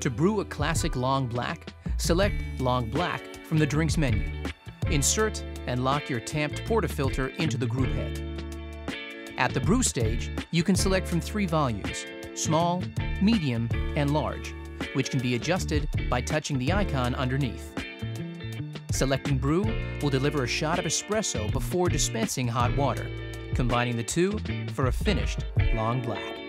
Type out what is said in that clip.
To brew a classic long black, select Long Black from the drinks menu. Insert and lock your tamped portafilter into the group head. At the brew stage, you can select from three volumes, small, medium, and large, which can be adjusted by touching the icon underneath. Selecting brew will deliver a shot of espresso before dispensing hot water, combining the two for a finished long black.